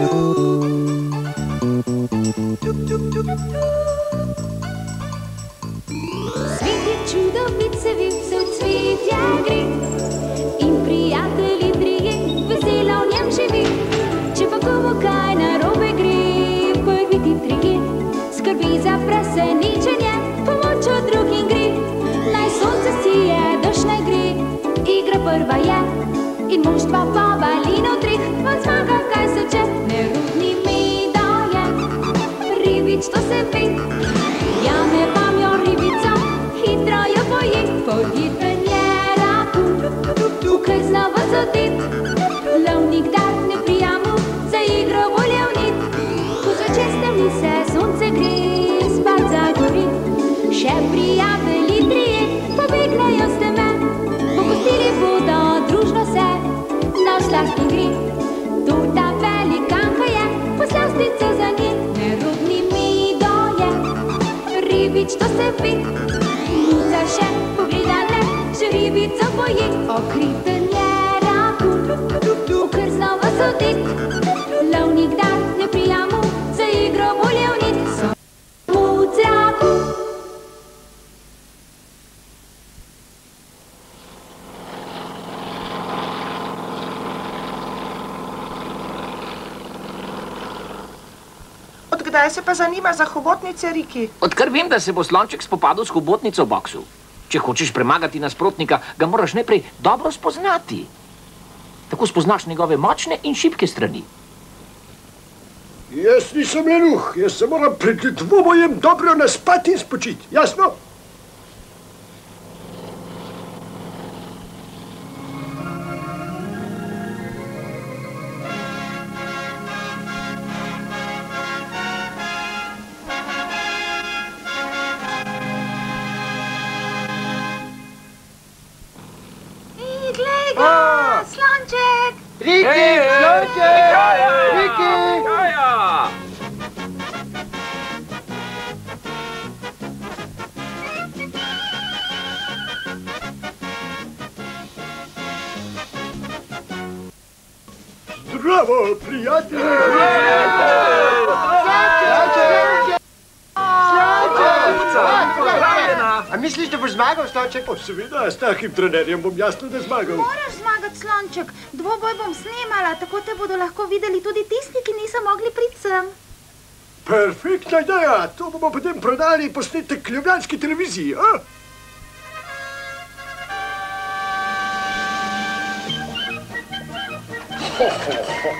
Svet je čudovit, se vi vse v cvetje gre. In prijatelji trije, veselo v njem živi. Če pa komu kaj narobe gre, prvi ti trije. Skrbi za presenečenje, pomoč od drugim gre. Naj sonce sije, dež naj gre, igra prva je. In moštva pa balino treh, on zmaga, če, nerudni medo je. Ribič to se ve, jame pamjo ribica, hitro jo poje, podjetvenje raku, tukaj znova zotit. Ribič to se ve. Muca še pogleda ne, že Odkdaj se pa zanima za hobotnice, Riki? Odkar vem, da se bo slonček spopadal s hobotnico v boksu. Če hočeš premagati nasprotnika, ga moraš najprej dobro spoznati. Tako spoznaš njegove močne in šibke strani. Jaz nisem lenuh, jaz se moram pred dvobojem dobro naspati in spočiti, jasno? Zdravo, prijatelji! A misliš, da boš zmagal, Stoček? O, seveda, s takim trenerjem bom jasno, da zmagal. Moraš zmagati, slonček. Dvoboj bom snemala, tako te bodo lahko videli tudi tisti, ki niso mogli priti sem. Perfektna ideja, to bomo potem prodali posnetek ljubljanski televiziji. A? Dobar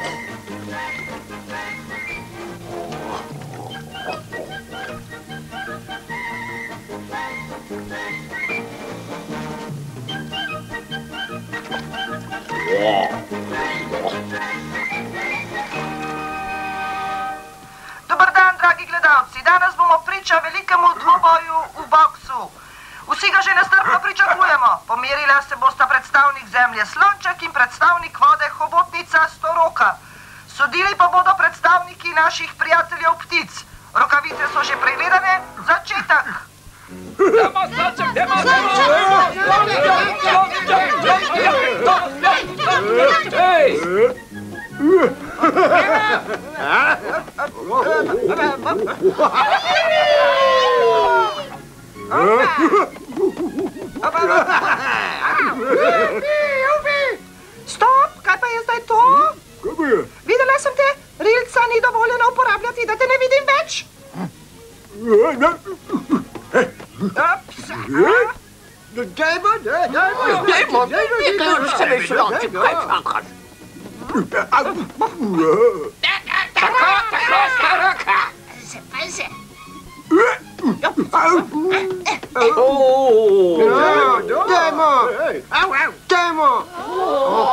dan, dragi gledalci. Danes bomo priča velikemu dvoboju v boksu. Vsi ga že nestrpno pričakujemo. Pomerila se bosta predstavnik zemlje Slonček in predstavnik vode Hobotnica Storoka. Sodili pa bodo predstavniki naših prijateljev ptic. Rokavice so že pregledane. Začetek! Stop!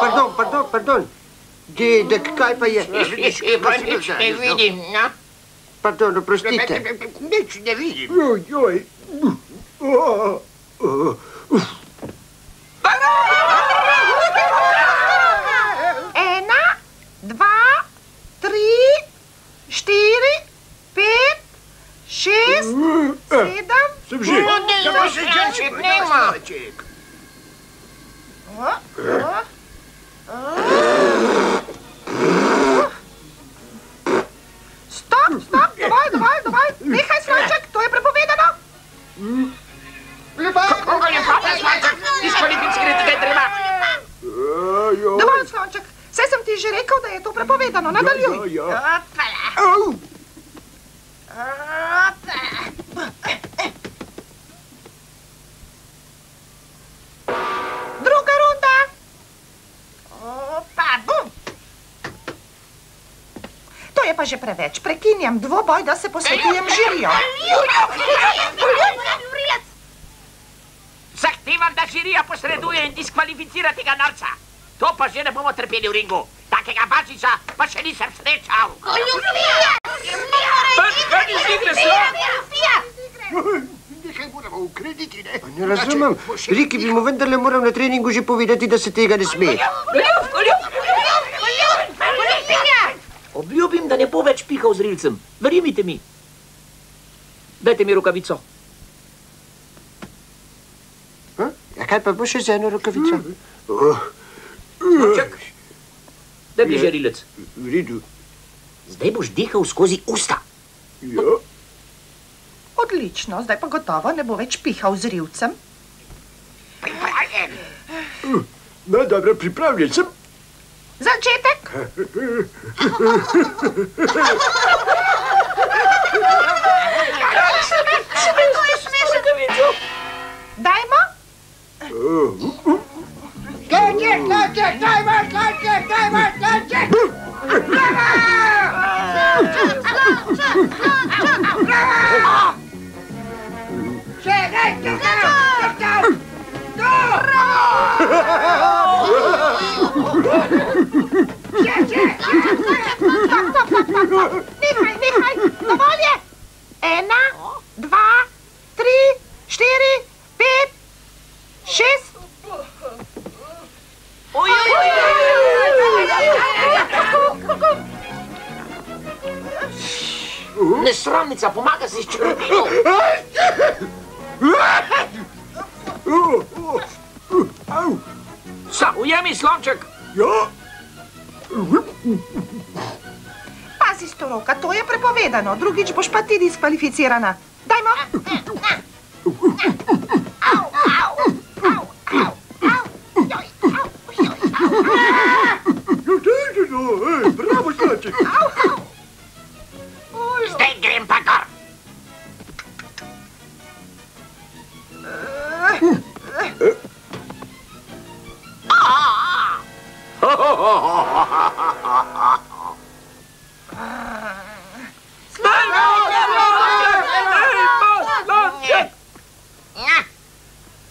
Pardon, pardon, pardon. Dedek, kaj pa je? Vidiš, pa nič ne vidim, no? Pardon, oprostite. Nič ne vidim. joj, joj. O, o, Ena, dva, tri, štiri, pet, šest, sedem. Sem že. Slonček nema. Dovolj, nehaj slonček, to je prepovedano. Koga je pa slonček? Diskvalificirati ga je treba. Ajo. Dovolj slonček, vse sem ti že rekel, da je to prepovedano, nadaljuj. Ja, ja. Opala. Že preveč. Prekinjam dvoboj, da se posvetujem žirijo. Zahtevam, da žirija posreduje in diskvalificira tega norca. To pa že ne bomo trpeli v ringu. Takega bačiča pa še nisem srečal. Pač, kaj iz igre Nekaj moramo ukreniti, ne? Ne razumem. Riki bi mu vendarle moral na treningu že povedati, da se tega ne sme. Obljubim, da ne bo več pihal z rilcem. Verjemite mi. Dajte mi rokavico. Ha? Ja, kaj pa bo še z eno rokavico? Oh, Čak. Daj mi že rilec. v redu. Zdaj boš dihal skozi usta. Ja. Odlično, zdaj pa gotovo ne bo več pihal z rivcem. No, dobro, pripravljen sem. Začetek. Dijma? Kluitje, kluitje, Dijma, kluitje, Dijma, kluitje! Dijma! Zeg, kijk, kijk, kijk, kijk! Door! Nehaj, nehaj, dovolj je. Ena, dva, tri, štiri, pet, šest. Nesramnica, pomaga si s črnino. Oh, oh, uh. Sam, ujemi slonček. Ja. Pazi, storoka, to je prepovedano. Drugič boš pa ti diskvalificirana. Dajmo.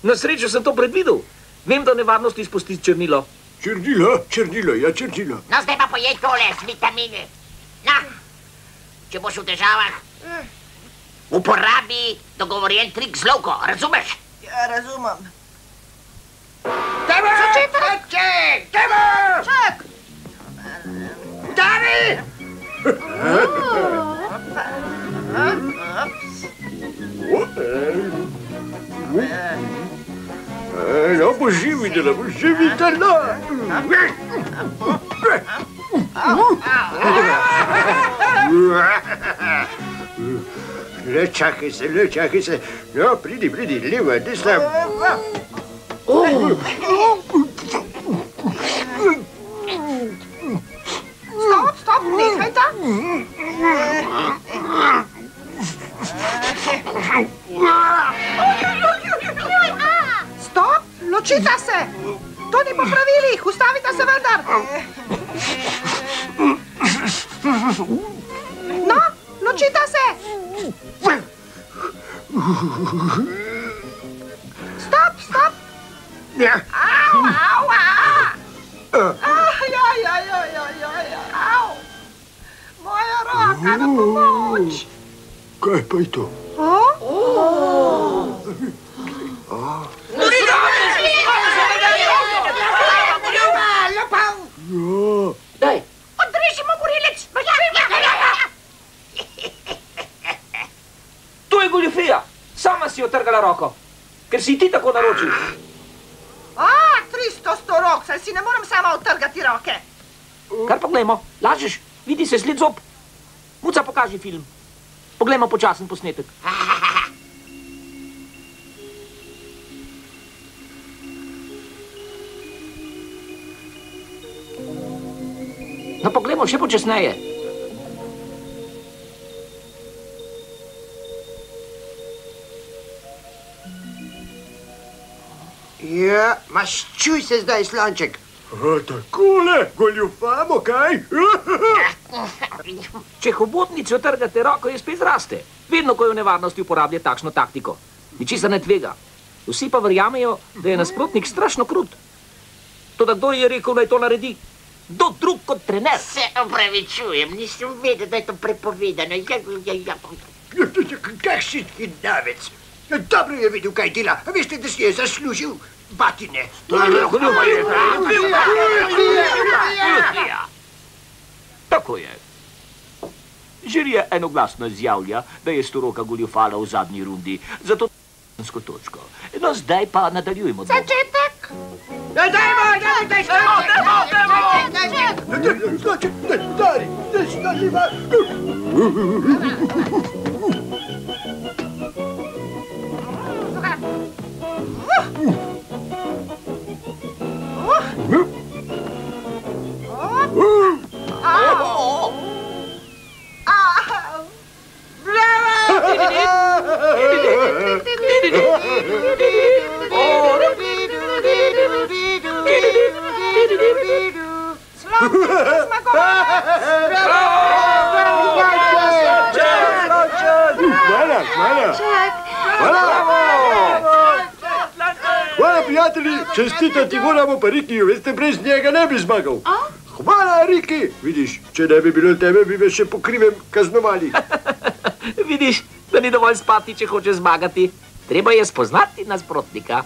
Na srečo sem to predvidel. Vem, da nevarnost izpusti črnilo. Črnilo, črnilo, ja, črnilo. No, zdaj pa pojej tole z vitamini. Na, če boš v težavah, uporabi dogovorjen trik z lovko, razumeš? Ja, razumem. Začetek! Čak. Ej, boš že videla, boš že videla. Le čakaj se, le čakaj Stop, stop. Ja. Au, au, au. Aj, aj, aj, aj, aj, aj, aj, au. Moja roka, na pomoč. Kaj pa je to? Ja. Daj, Odrežimo morilec! to je goljofija. Sama si otrgala roko, ker si ti tako naročil. A, 300 storok, saj si ne morem sama utrgati roke. Kar pa gledamo, lažeš, vidi se sled zob. Muca, pokaži film. Poglejmo počasen posnetek. No, poglejmo še počasneje. Ja, maš čuj se zdaj, slonček. A, takole, goljufamo, kaj? Če hobotnico trgate roko, je spet zraste. Vedno, ko je v nevarnosti, uporablja takšno taktiko. Ničesar ne tvega. Vsi pa verjamejo, da je nasprotnik strašno krut. Toda kdo je rekel, naj to naredi? Kdo drug kot trener? Se opravičujem, nisem vedel, da je to prepovedano. Ja, ja, ja. Kakšen davec. Dobro je videl, kaj dela. Veste, da si je zaslužil batine. Ja. Tako je. Žirija enoglasno izjavlja, da je Storoka goljufala v zadnji rundi, zato s***nsko točko. No, zdaj pa nadaljujemo. Začetek! Dajmo, dajmo, dajmo, Slonček, ne, stari, ne, stari, čestitati moramo pa Rikiju, veste, brez njega ne bi zmagal. Hvala, Riki. Vidiš, če ne bi bilo tebe, bi me še po krivem kaznovali. Vidiš, da ni dovolj spati, če hoče zmagati. Treba je spoznati nasprotnika.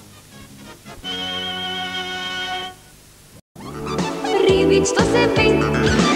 Ribič, to se ve,